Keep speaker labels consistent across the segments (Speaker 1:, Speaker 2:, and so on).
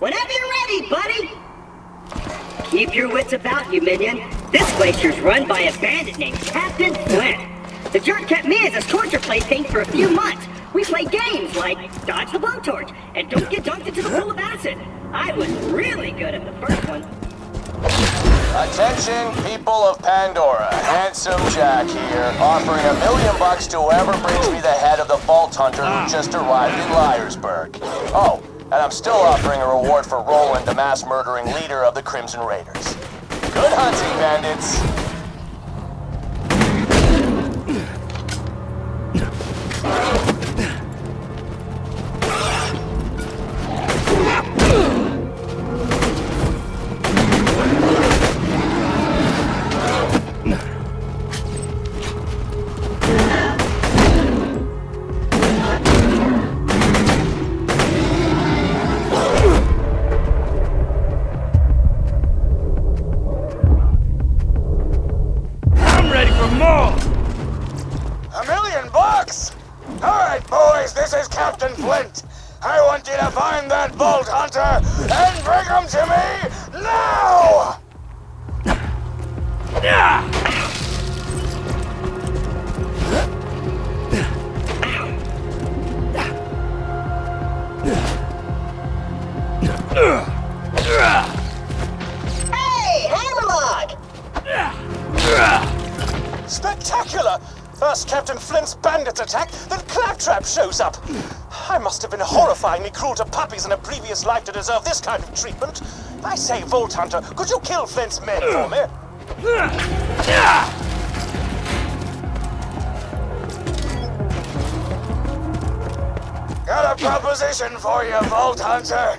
Speaker 1: Whenever you're ready, buddy! Keep your wits about you, minion. This glacier's run by a bandit named Captain Flint. The jerk kept me as his torture plaything for a few months. We played games like Dodge the Blowtorch and Don't Get Dunked into the Pool of Acid. I was really good at the first one.
Speaker 2: Attention, people of Pandora. Handsome Jack here, offering a million bucks to whoever brings me the head of the Vault Hunter who ah. just arrived in Liar's Berg. Oh, and I'm still offering a reward for Roland, the mass murdering leader of the Crimson Raiders. Good hunting, bandits! Bucks? All right, boys, this is Captain Flint. I want you to find that Vault Hunter and bring him to me now!
Speaker 1: Hey,
Speaker 2: First Captain Flint's bandits attack, then Claptrap shows up. I must have been horrifyingly cruel to puppies in a previous life to deserve this kind of treatment. I say, Vault Hunter, could you kill Flint's men for me? Got a proposition for you, Vault Hunter.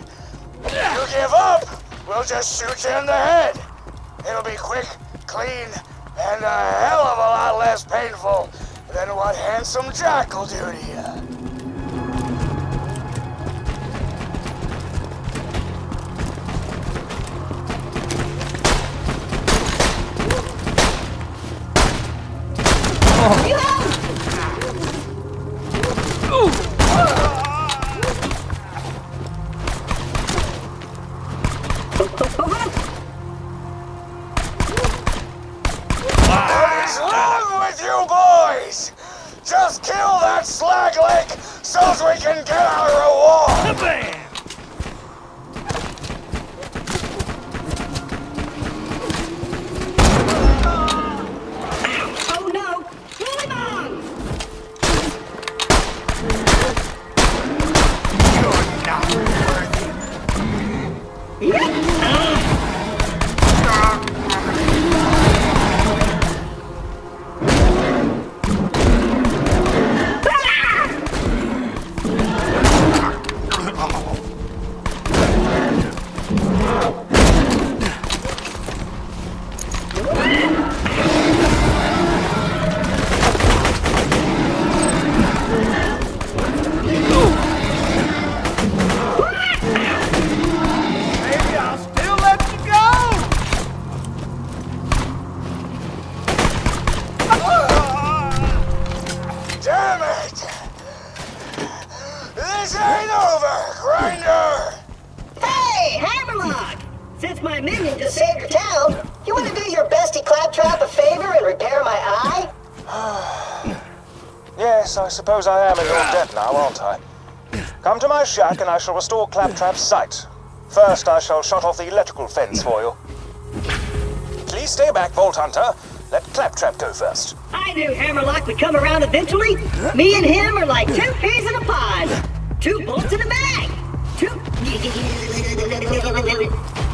Speaker 2: You give up, we'll just shoot you in the head. It'll be quick, clean, and a hell less painful than what Handsome Jack will do to you. Is wrong with you boys? Just kill that slag lick so we can get our reward!
Speaker 1: Since my minion to save your town, you want to do your bestie Claptrap a favor and repair my eye?
Speaker 2: Yes, I suppose I am in your debt now, aren't I? Come to my shack and I shall restore Claptrap's sight. First, I shall shut off the electrical fence for you. Please stay back, Vault Hunter. Let Claptrap go first.
Speaker 1: I knew Hammerlock would come around eventually. Me and him are like two peas in a pod. Two bolts in a bag. Two...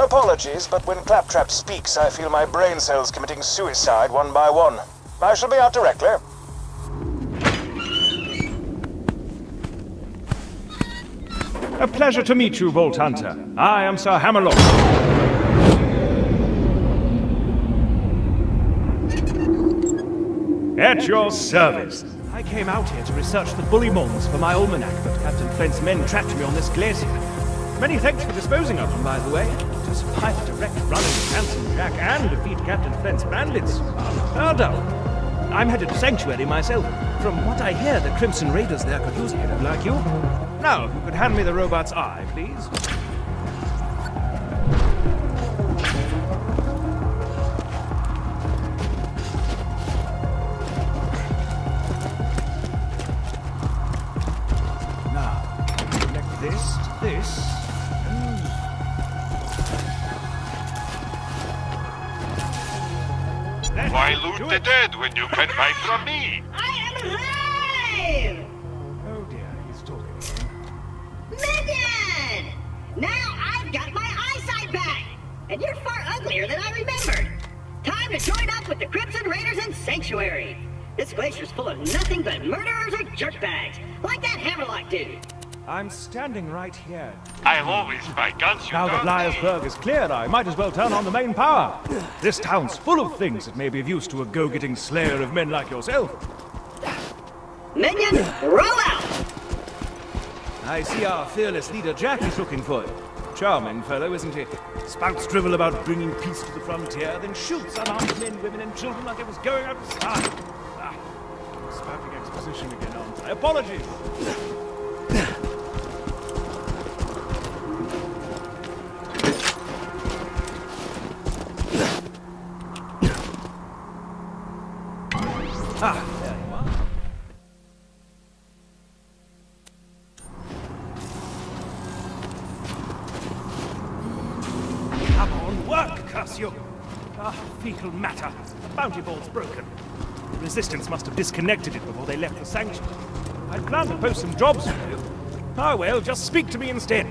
Speaker 2: Apologies, but when Claptrap speaks, I feel my brain cells committing suicide one by one. I shall be out directly.
Speaker 3: A pleasure to meet you, Vault Hunter. I am Sir Hammerlock. At your service. I came out here to research the bullymongs for my almanac, but Captain Flint's men trapped me on this glacier. Many thanks for disposing of them, by the way. To direct run with Handsome Jack and defeat Captain Flint's bandits. Unheard of. I'm headed to Sanctuary myself. From what I hear, the Crimson Raiders there could use a hero like you. Now, you could hand me the robot's eye, please.
Speaker 4: The dead when you can buy from me?
Speaker 1: I am alive!
Speaker 3: Oh dear, he's talking again.
Speaker 1: Minion! Now I've got my eyesight back! And you're far uglier than I remembered! Time to join up with the Crimson Raiders in Sanctuary! This glacier's full of nothing but murderers or jerkbags, like that Hammerlock dude!
Speaker 3: I'm standing right here.
Speaker 4: I have always buy guns you
Speaker 3: Now that
Speaker 4: don't
Speaker 3: is cleared, I might as well turn on the main power. This town's full of things that may be of use to a go-getting slayer of men like yourself.
Speaker 1: Minion, roll out!
Speaker 3: I see our fearless leader Jack is looking for you. Charming fellow, isn't he? Spouts drivel about bringing peace to the frontier, then shoots unarmed men, women, and children like it was going out of style. Ah, spouting exposition again, aren't I? Apologies. Ah. Come on, work, curse you! Ah, fecal matter. The bounty board's broken. The resistance must have disconnected it before they left the sanctuary. I'd planned to post some jobs for you. Ah well, just speak to me instead.